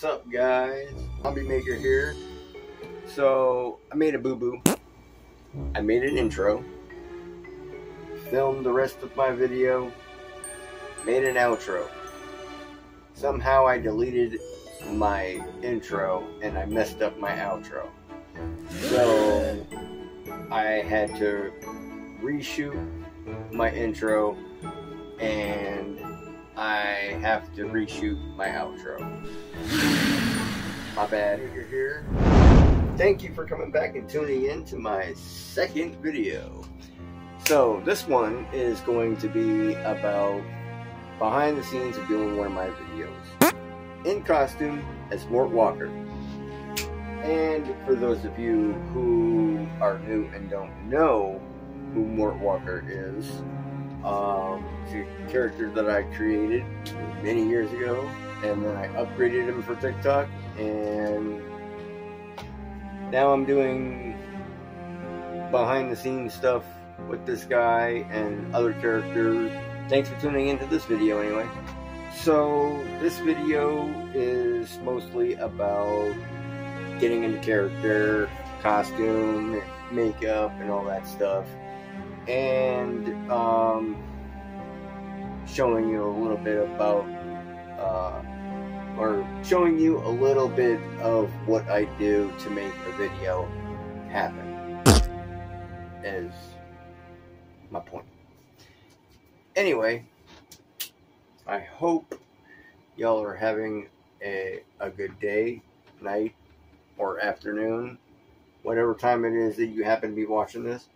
What's up guys? Zomby Maker here. So I made a boo-boo. I made an intro. Filmed the rest of my video. Made an outro. Somehow I deleted my intro and I messed up my outro. So I had to reshoot my intro and I have to reshoot my outro. My bad. You're here. Thank you for coming back and tuning in to my second video. So this one is going to be about behind the scenes of doing one of my videos. In costume as Mort Walker. And for those of you who are new and don't know who Mort Walker is, um, a character that I created many years ago, and then I upgraded him for TikTok, and now I'm doing behind the scenes stuff with this guy and other characters. Thanks for tuning into this video anyway. So this video is mostly about getting into character, costume, makeup, and all that stuff and um, showing you a little bit about, uh, or showing you a little bit of what I do to make a video happen, is my point. Anyway, I hope y'all are having a, a good day, night, or afternoon, whatever time it is that you happen to be watching this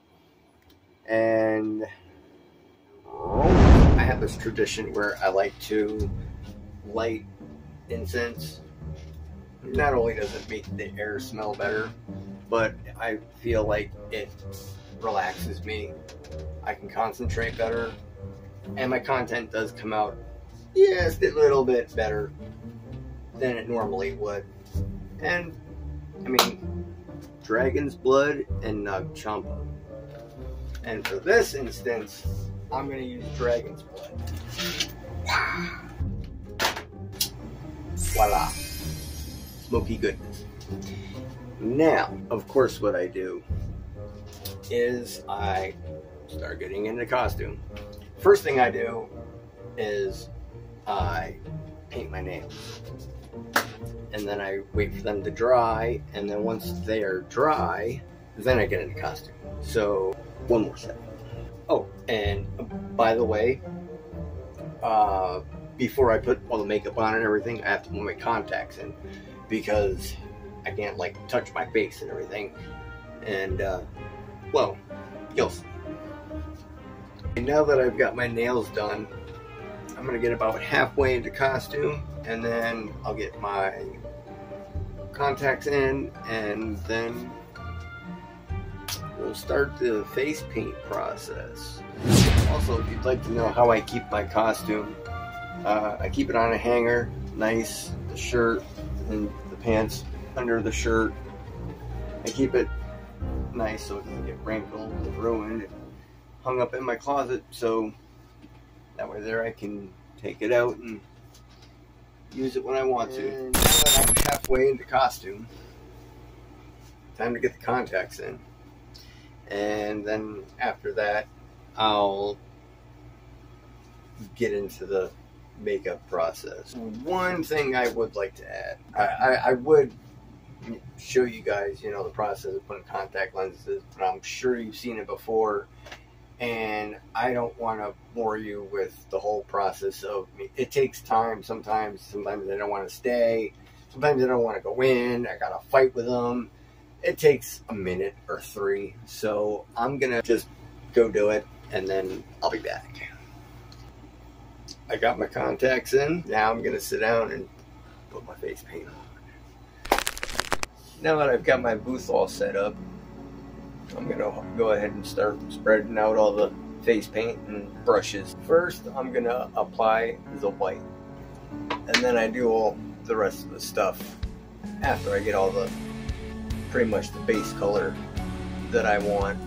and oh, I have this tradition where I like to light incense. Not only does it make the air smell better, but I feel like it relaxes me. I can concentrate better, and my content does come out just a little bit better than it normally would. And I mean, Dragon's Blood and Nag Champa and for this instance, I'm to use Dragon's Blood. Voila. Smoky goodness. Now, of course, what I do is I start getting into costume. First thing I do is I paint my nails. And then I wait for them to dry, and then once they are dry, then I get into costume. So one more step. Oh, and by the way, uh, before I put all the makeup on and everything, I have to put my contacts in because I can't like touch my face and everything. And uh, well, you'll see. And now that I've got my nails done, I'm gonna get about halfway into costume, and then I'll get my contacts in, and then start the face paint process. Also, if you'd like to know how I keep my costume, uh, I keep it on a hanger, nice, the shirt and the pants under the shirt. I keep it nice so it doesn't get wrinkled and ruined. and Hung up in my closet so that way there I can take it out and use it when I want to. And now that I'm halfway into costume, time to get the contacts in and then after that I'll get into the makeup process. One thing I would like to add, I, I, I, would show you guys, you know, the process of putting contact lenses, but I'm sure you've seen it before, and I don't want to bore you with the whole process of me. It takes time sometimes. Sometimes they don't want to stay. Sometimes they don't want to go in. I gotta fight with them it takes a minute or three. So I'm gonna just go do it and then I'll be back. I got my contacts in. Now I'm gonna sit down and put my face paint on. Now that I've got my booth all set up, I'm gonna go ahead and start spreading out all the face paint and brushes. First, I'm gonna apply the white. And then I do all the rest of the stuff after I get all the pretty much the base color that I want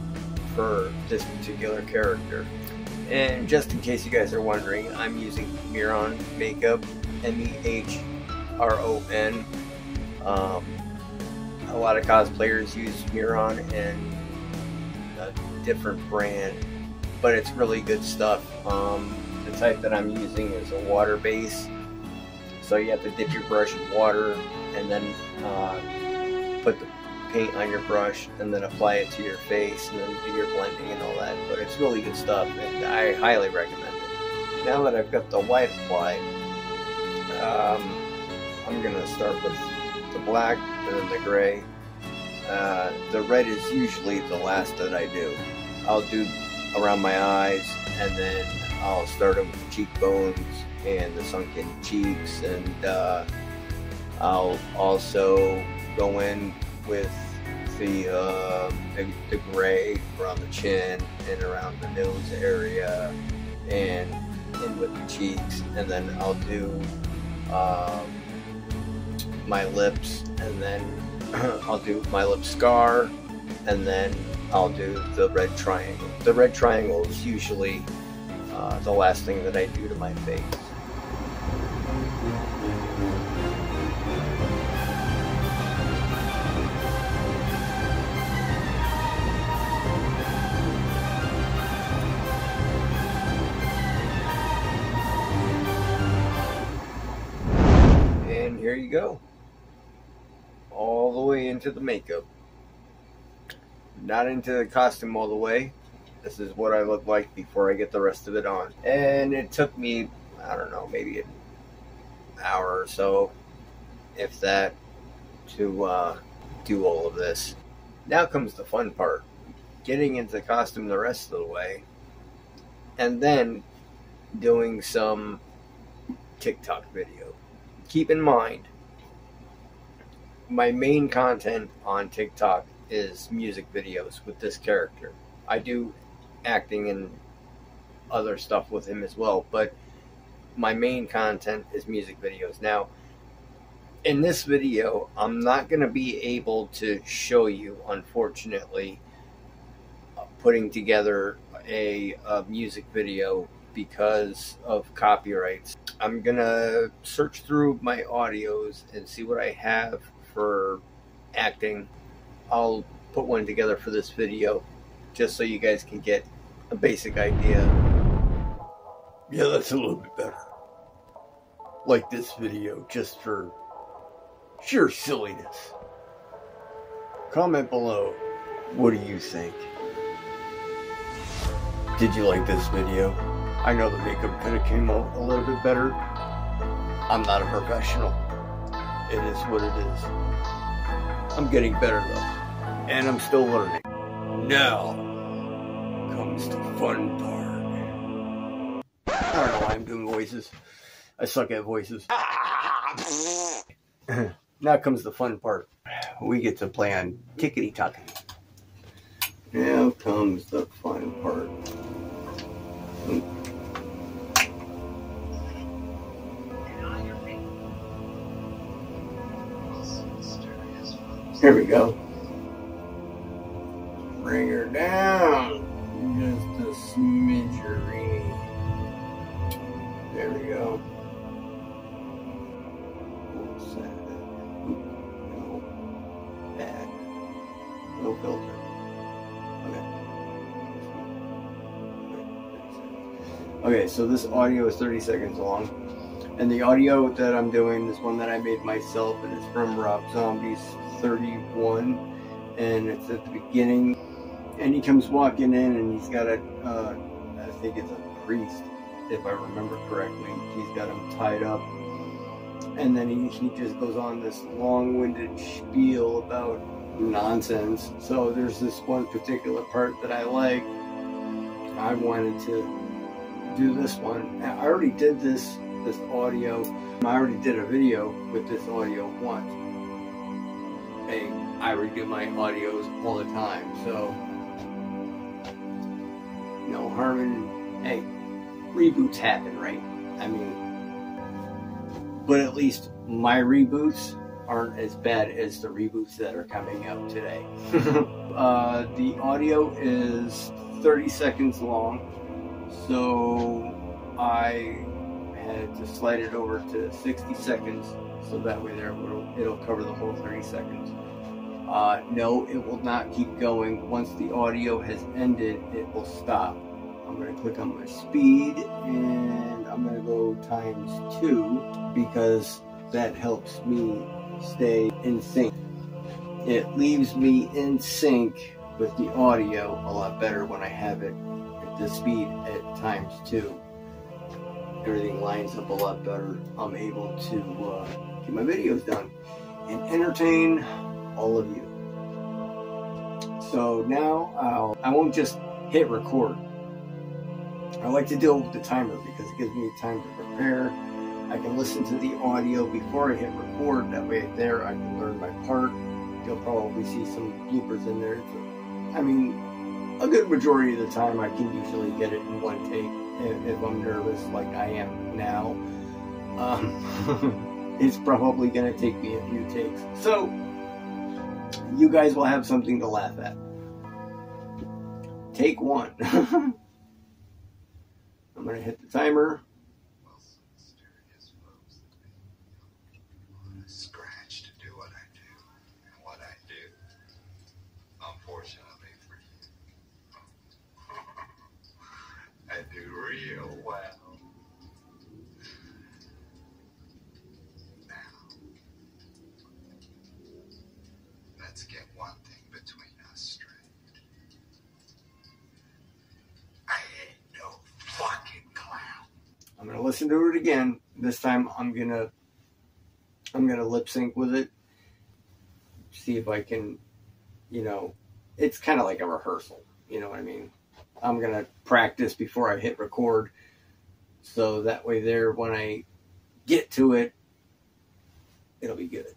for this particular character. And just in case you guys are wondering, I'm using Mehron Makeup, M-E-H-R-O-N. Um, a lot of cosplayers use Mehron and a different brand, but it's really good stuff. Um, the type that I'm using is a water base, so you have to dip your brush in water and then uh, put the paint on your brush and then apply it to your face and then do your blending and all that. But it's really good stuff, and I highly recommend it. Now that I've got the white applied, um, I'm gonna start with the black and then the gray. Uh, the red is usually the last that I do. I'll do around my eyes and then I'll start them with the cheekbones and the sunken cheeks and uh, I'll also go in with the, uh, the, the gray around the chin and around the nose area and in with the cheeks and then I'll do um, my lips and then I'll do my lip scar and then I'll do the red triangle. The red triangle is usually uh, the last thing that I do to my face. Here you go. All the way into the makeup. Not into the costume all the way. This is what I look like before I get the rest of it on. And it took me, I don't know, maybe an hour or so, if that, to uh, do all of this. Now comes the fun part getting into the costume the rest of the way, and then doing some TikTok video. Keep in mind, my main content on TikTok is music videos with this character. I do acting and other stuff with him as well, but my main content is music videos. Now, in this video, I'm not going to be able to show you, unfortunately, putting together a, a music video because of copyrights. I'm to search through my audios and see what I have for acting. I'll put one together for this video just so you guys can get a basic idea. Yeah, that's a little bit better. Like this video just for sheer silliness. Comment below. What do you think? Did you like this video? I know the makeup kind of came out a little bit better. I'm not a professional. It is what it is. I'm getting better though. And I'm still learning. Now comes the fun part. I don't know why I'm doing voices. I suck at voices. now comes the fun part. We get to play on tickety tock. Now comes the fun part. Here we go. Bring her down. Just a smidgery. There we go. No. Bad. No filter. Okay. Okay, so this audio is 30 seconds long. And the audio that I'm doing is one that I made myself, and it's from Rob Zombies 31. And it's at the beginning. And he comes walking in, and he's got a, uh, I think it's a priest, if I remember correctly. He's got him tied up. And then he, he just goes on this long winded spiel about nonsense. So there's this one particular part that I like. I wanted to do this one. I already did this this audio. I already did a video with this audio once. I redo my audios all the time, so you know, Harmon. Hey, reboots happen, right? I mean, but at least my reboots aren't as bad as the reboots that are coming out today. uh, the audio is 30 seconds long, so I had to slide it over to 60 seconds, so that way there it'll, it'll cover the whole 30 seconds. Uh, no, it will not keep going. Once the audio has ended, it will stop. I'm going to click on my speed and I'm going to go times two because that helps me stay in sync. It leaves me in sync with the audio a lot better when I have it at the speed at times two. Everything lines up a lot better. I'm able to uh, get my videos done and entertain all of you. So now I'll, I won't just hit record. I like to deal with the timer because it gives me time to prepare. I can listen to the audio before I hit record. That way, there I can learn my part. You'll probably see some bloopers in there. I mean, a good majority of the time, I can usually get it in one take if, I'm nervous, like I am now. Um, it's probably going to take me a few takes. So, you guys will have something to laugh at. Take one. I'm going to hit the timer. I'm gonna listen to it again. This time I'm gonna I'm gonna lip sync with it. See if I can, you know, it's kind of like a rehearsal. You know what I mean? I'm gonna practice before I hit record, so that way there when I get to it, it'll be good.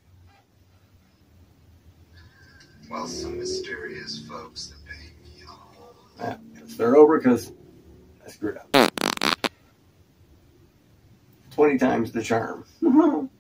Well, some mysterious folks that pay me a whole. Yeah, start over because I screwed up. Hmm. 20 times the charm.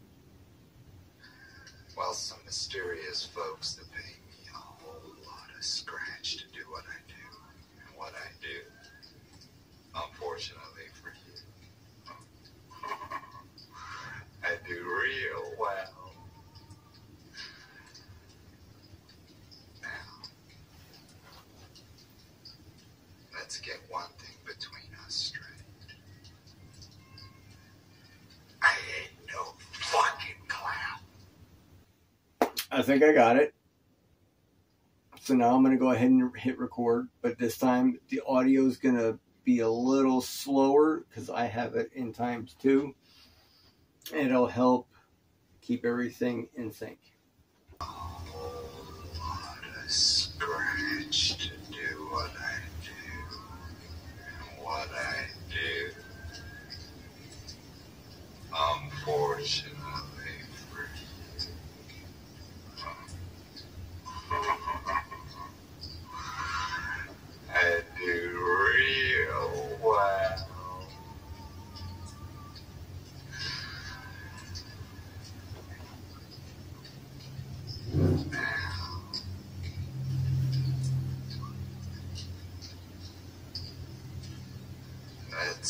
I think I got it. So now I'm going to go ahead and hit record, but this time the audio is going to be a little slower because I have it in times two. It'll help keep everything in sync.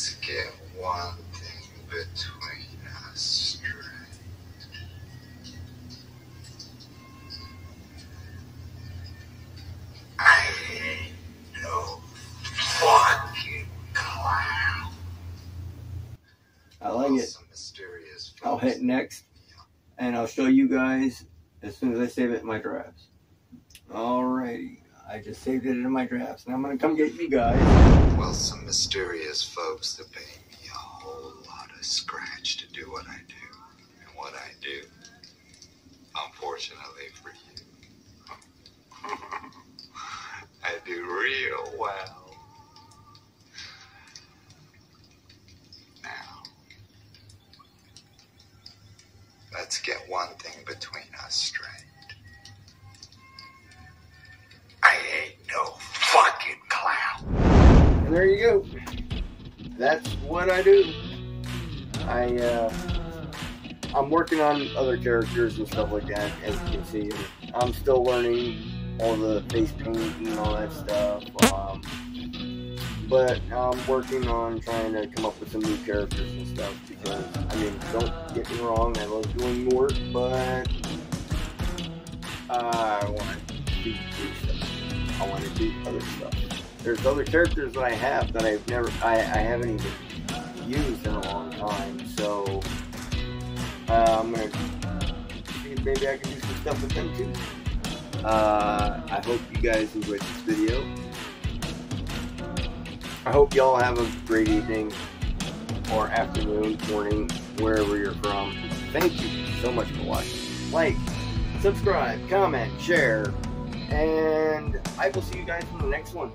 Let's get one thing between us straight. I ain't no fucking clown. I like it. I'll hit next and I'll show you guys as soon as I save it in my drafts. Alrighty. I just saved it in my drafts, and I'm gonna come get you guys. Well, some mysterious folks that pay me a whole lot of scratch to do what I do, and what I do, unfortunately for you, I do real well. Now, let's get one thing between us straight. There you go. That's what I do. I uh, I'm working on other characters and stuff like that, as you can see. I'm still learning all the face paint and all that stuff. Um, but I'm working on trying to come up with some new characters and stuff because I mean, don't get me wrong, I love doing work, but I want to do stuff. I want to do other stuff. There's other characters that I have that I've never, I, I haven't even used in a long time, so uh, I'm gonna see if maybe I can do some stuff with them too. Uh, I hope you guys enjoyed this video. I hope y'all have a great evening or afternoon, morning, wherever you're from. Thank you so much for watching. Like, subscribe, comment, share, and I will see you guys in the next one.